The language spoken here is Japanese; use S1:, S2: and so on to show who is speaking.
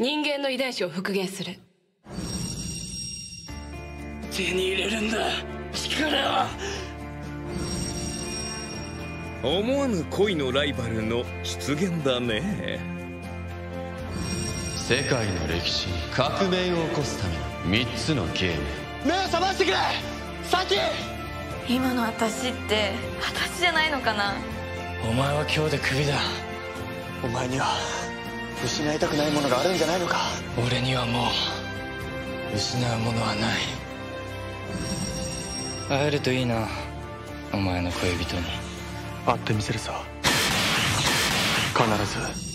S1: 人間の遺伝子を復元する。
S2: 手に入れるんだ。力
S3: を。思わぬ恋のライバルの出現だね。
S4: 世界の歴史に革命を起こすための3つのゲーム。
S5: 目を覚ましてくれ。サキ
S6: 今の私って私じゃないのかな？
S2: お前は今日でクビだ。
S5: お前には失いたくないものがあるんじゃないのか？
S2: 俺にはもう失うものはない。会えるといいなお前の恋人に。
S5: 会ってみせるさ。必ず